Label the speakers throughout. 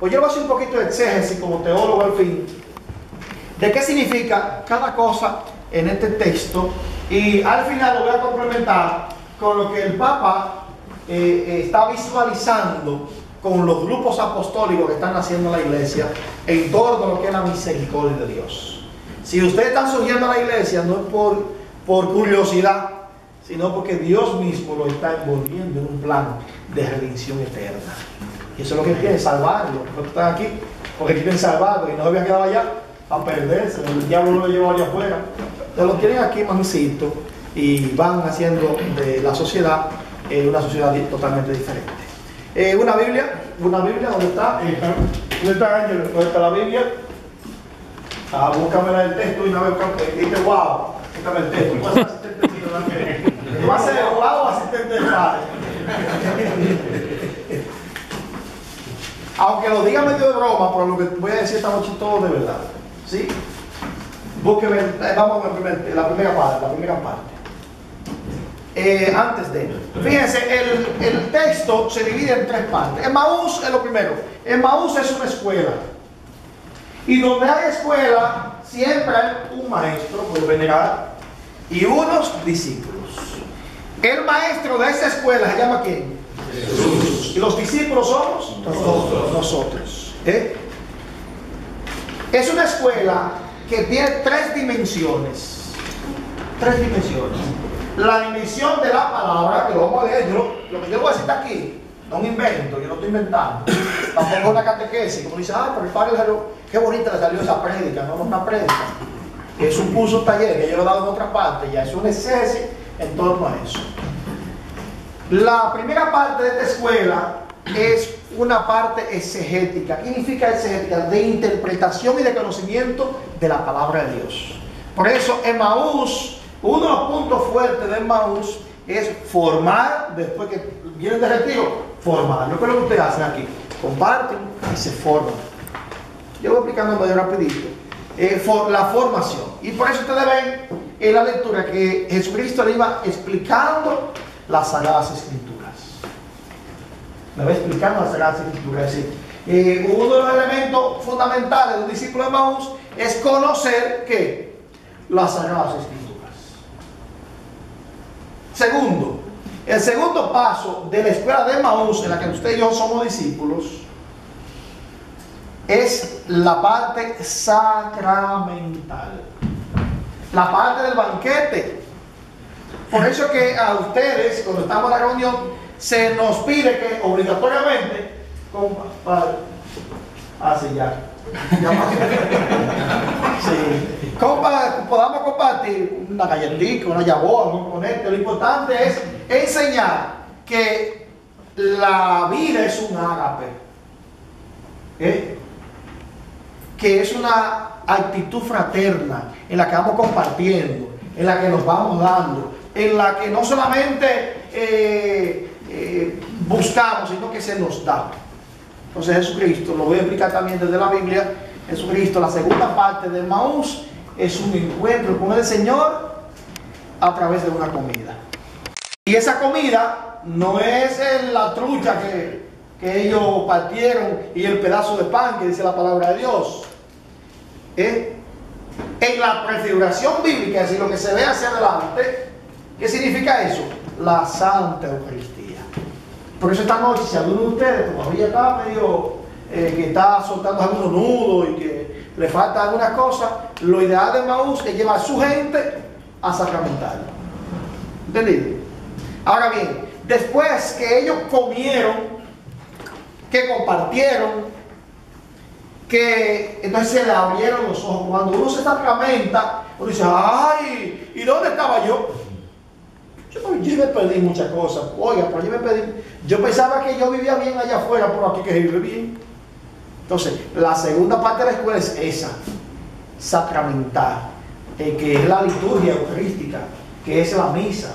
Speaker 1: Pues yo voy un poquito de exégesis como teólogo al fin, de qué significa cada cosa en este texto y al final lo voy a complementar con lo que el Papa eh, eh, está visualizando con los grupos apostólicos que están haciendo la iglesia en torno a lo que es la misericordia de Dios. Si ustedes están surgiendo a la iglesia no es por, por curiosidad, sino porque Dios mismo lo está envolviendo en un plan de redención eterna. Y eso es lo que quieren, salvarlo. Están aquí, porque quieren salvarlo y no habían quedado allá a perderse. El diablo lo llevó allá afuera. Entonces lo tienen aquí mansito y van haciendo de la sociedad eh, una sociedad totalmente diferente. Eh, una Biblia, una Biblia, ¿dónde está? ¿Dónde está Ángel? ¿Dónde está la Biblia? Ah, búscame el texto y una vez dice, wow, búscame el texto. Va a ser asistente de padre. Aunque lo diga medio de broma, pero lo que voy a decir esta noche todo de verdad. ¿Sí? Búsqueme, eh, vamos a ver la primera parte, la primera parte. Eh, antes de Fíjense, el, el, texto se divide en tres partes. Emmaús es lo primero. Emmaús es una escuela. Y donde hay escuela, siempre hay un maestro, por venerar, y unos discípulos. El maestro de esa escuela se llama quién? Jesús. Y los discípulos somos nosotros. nosotros. ¿Eh? Es una escuela que tiene tres dimensiones. Tres dimensiones. La dimensión de la palabra, que lo vamos a leer, lo que yo voy a decir está aquí, no un invento, yo no estoy inventando. Tampoco una catequesis, como dice, ah, pero el padre qué bonita le salió esa prédica, no, no una prédica. Es un curso taller que yo lo he dado en otra parte, ya es un exceso en torno a eso. La primera parte de esta escuela es una parte exegética. ¿Qué significa exegética? De interpretación y de conocimiento de la palabra de Dios. Por eso, Emmaús, uno de los puntos fuertes de Emmaús es formar, después que vienen de retiro, formar. Que es lo que ustedes hacen aquí. Comparten y se forman. Yo voy explicando medio rapidito. Eh, la formación. Y por eso ustedes ven en la lectura que Jesucristo le iba explicando las Sagradas Escrituras. Me va explicando las Sagradas Escrituras. Es decir, eh, uno de los elementos fundamentales de un discípulo de Maús es conocer que las Sagradas Escrituras. Segundo, el segundo paso de la escuela de Maús, en la que usted y yo somos discípulos, es la parte sacramental la parte del banquete. Por eso que a ustedes, cuando estamos en la reunión, se nos pide que obligatoriamente, compa, así ah, ya. sí. podamos compartir una galletita, una yaboa, un componente. Lo importante es enseñar que la vida es un ágape. ¿eh? Que es una actitud fraterna, en la que vamos compartiendo, en la que nos vamos dando, en la que no solamente eh, eh, buscamos, sino que se nos da. Entonces Jesucristo, lo voy a explicar también desde la Biblia, Jesucristo, la segunda parte de Maús, es un encuentro con el Señor a través de una comida. Y esa comida no es la trucha que, que ellos partieron y el pedazo de pan que dice la palabra de Dios. ¿Eh? En la prefiguración bíblica, es decir, lo que se ve hacia adelante, ¿qué significa eso? La Santa Eucaristía. Por eso esta noche, si alguno de ustedes todavía está medio, eh, que está soltando algunos nudos y que le falta alguna cosa, lo ideal de Maús es llevar a su gente a sacramentarlo. ¿Entendido? Ahora bien, después que ellos comieron, que compartieron, que entonces se le abrieron los ojos. Cuando uno se sacramenta, uno dice, ay, ¿y dónde estaba yo? Yo, me perdí muchas cosas. Oiga, pero yo me perdí. Yo pensaba que yo vivía bien allá afuera, por aquí que vive bien. Entonces, la segunda parte de la escuela es esa, sacramental, eh, que es la liturgia eucarística, que es la misa.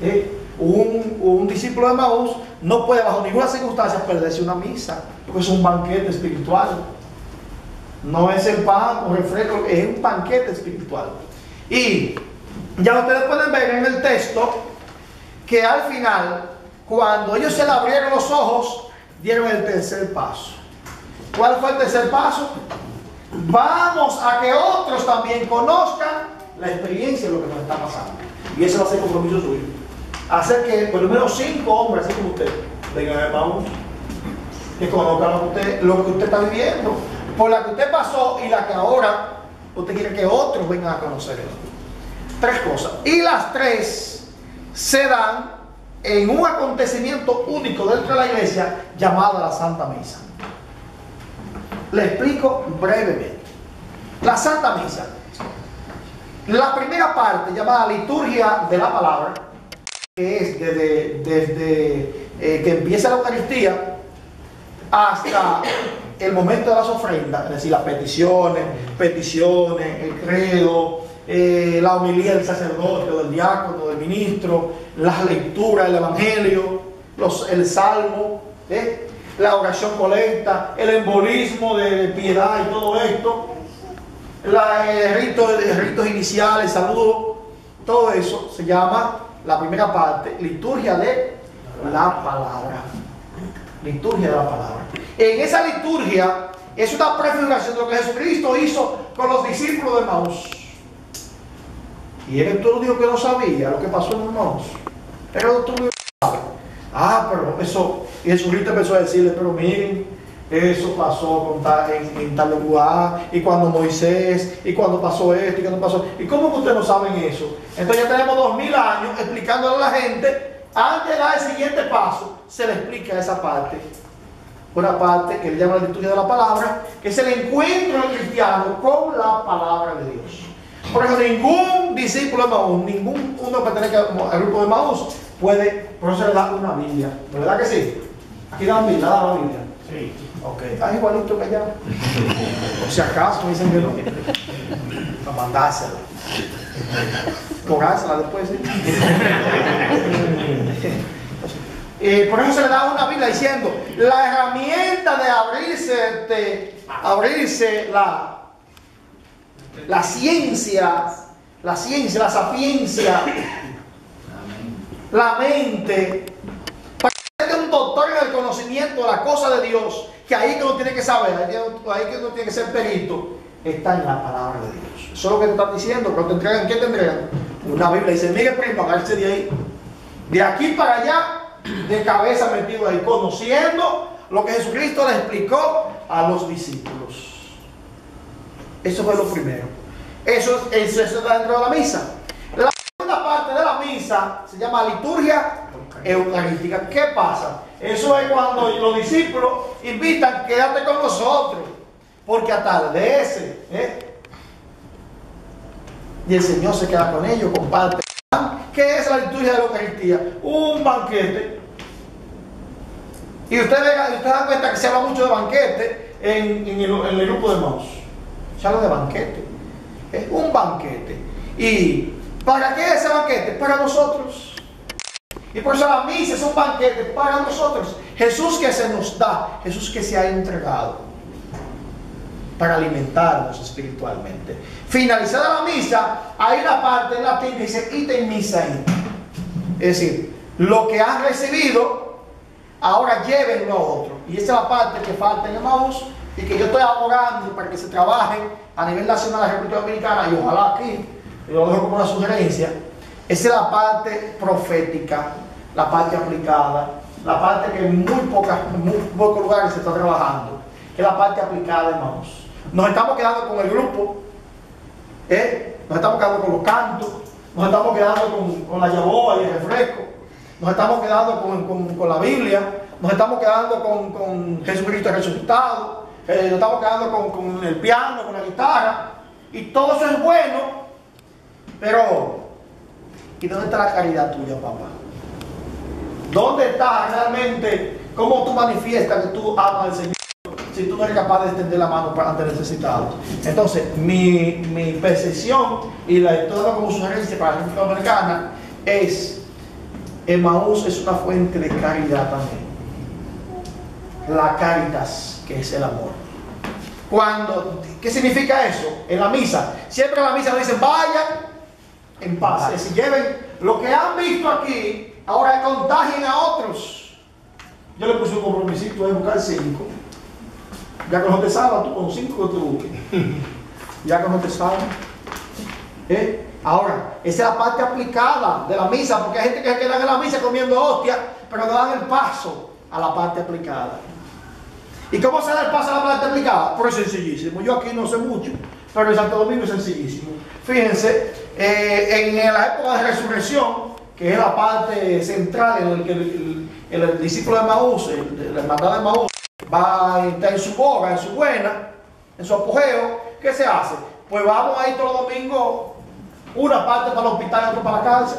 Speaker 1: Eh, un, un, discípulo de Maús no puede bajo ninguna circunstancia perderse una misa, porque es un banquete espiritual. No es el pan o refresco, es un banquete espiritual. Y ya ustedes pueden ver en el texto que al final, cuando ellos se le abrieron los ojos, dieron el tercer paso. ¿Cuál fue el tercer paso? Vamos a que otros también conozcan la experiencia de lo que nos está pasando. Y ese va a ser el compromiso suyo. Hacer que por lo menos cinco hombres, así como usted, vengan hermano, que conozcan lo que, usted, lo que usted está viviendo, por la que usted pasó y la que ahora usted quiere que otros vengan a conocer Tres cosas. Y las tres se dan en un acontecimiento único dentro de la iglesia llamado la Santa Misa. Le explico brevemente. La Santa Misa. La primera parte llamada liturgia de la palabra, que es desde, desde eh, que empieza la Eucaristía hasta el momento de las ofrendas, es decir, las peticiones, peticiones, el credo, eh, la homilía del sacerdote, del diácono, del ministro, las lecturas del evangelio, los, el salmo, ¿eh? la oración colecta, el embolismo de piedad y todo esto, la, el rito, ritos iniciales, saludo, todo eso se llama la primera parte, liturgia de la palabra. Liturgia de la palabra. En esa liturgia es una prefiguración de lo que Jesucristo hizo con los discípulos de Maús. Y él tú el que no sabía lo que pasó en Maús. Era el que Ah, pero eso, y Jesucristo empezó a decirle, pero miren, eso pasó en, en, tal lugar, y cuando Moisés, y cuando pasó esto, y cuando pasó. ¿Y cómo que ustedes no saben eso? Entonces ya tenemos dos mil años explicándole a la gente, antes de dar el siguiente paso, se le explica esa parte. Una parte que le llama la liturgia de la palabra, que es el encuentro del cristiano con la palabra de Dios. Por ejemplo, ningún discípulo de Maús, ningún uno que pertenece al grupo de Maús, puede, por eso le da una Biblia. ¿Verdad que sí? Aquí dan Biblia, da la Biblia. Sí. Ok. Ah, igualito que allá. Por si acaso me dicen que no. Para mandársela. Corársela después, ¿sí? Eh, por eso se le da una Biblia diciendo, la herramienta de abrirse, de abrirse la, la ciencia, la ciencia, la sapiencia, la mente, para ser un doctor en el conocimiento de la cosa de Dios, que ahí que uno tiene que saber, ahí que uno tiene que ser perito, está en la palabra de Dios. Eso es lo que te están diciendo, pero te entregan, ¿qué te entregan? Una Biblia dice, mire primo, agárrese de ahí. De aquí para allá, de cabeza metido ahí, conociendo lo que Jesucristo le explicó a los discípulos. Eso fue lo primero. Eso, eso está dentro de la misa. La segunda parte de la misa se llama liturgia eucarística. ¿Qué pasa? Eso es cuando los discípulos invitan, quédate con nosotros, porque atardece. ¿eh? Y el Señor se queda con ellos, comparte. ¿Qué es la liturgia de la Eucaristía? Un banquete. Y usted, usted da cuenta que se habla mucho de banquete en, el, grupo de Maus. Se habla de banquete. Es un banquete. ¿Y para qué es ese banquete? Para nosotros. Y por eso la misa es un banquete para nosotros. Jesús que se nos da, Jesús que se ha entregado para alimentarnos espiritualmente. Finalizada la misa, hay una parte en latín que dice ite misa Es decir, lo que han recibido, ahora llévenlo a otro. Y esa es la parte que falta en y que yo estoy abogando para que se trabaje a nivel nacional de la República Dominicana y ojalá aquí, yo lo dejo como una sugerencia. Esa es la parte profética, la parte aplicada, la parte que en muy, pocas, muy pocos lugares se está trabajando, que es la parte aplicada de Maús. Nos estamos quedando con el grupo, ¿eh? nos estamos quedando con los cantos, nos estamos quedando con, la yaboa y el refresco, nos estamos quedando con, la Biblia, nos estamos quedando con, Jesucristo resucitado, eh, nos estamos quedando con, el piano, con la guitarra, y todo eso es bueno, pero ¿y dónde está la caridad tuya, papá? ¿Dónde está realmente cómo tú manifiestas que tú amas al Señor? si tú no eres capaz de extender la mano ante necesitados. Entonces, mi, percepción y la toda como sugerencia para la gente Americana es, Emmaús es una fuente de caridad también. La caritas, que es el amor. Cuando, ¿qué significa eso? En la misa, siempre en la misa nos dicen, vayan en paz. Si lleven lo que han visto aquí, ahora contagien a otros. Yo le puse un compromisito de buscar cinco Ya que no te salva, tú con cinco que te busques. Ya que no te salva. ¿Eh? Ahora, esa es la parte aplicada de la misa, porque hay gente que se queda en la misa comiendo hostia, pero no dan el paso a la parte aplicada. ¿Y cómo se da el paso a la parte aplicada? Pues sencillísimo. Yo aquí no sé mucho, pero en Santo Domingo es sencillísimo. Fíjense, eh, en la época de resurrección, que es la parte central en la que el, discípulo de Maús, el hermandad de Maús, va a estar en su boga, en su buena, en su apogeo, ¿qué se hace? Pues vamos a ir todos los domingos, una parte para el hospital y otra para la cárcel.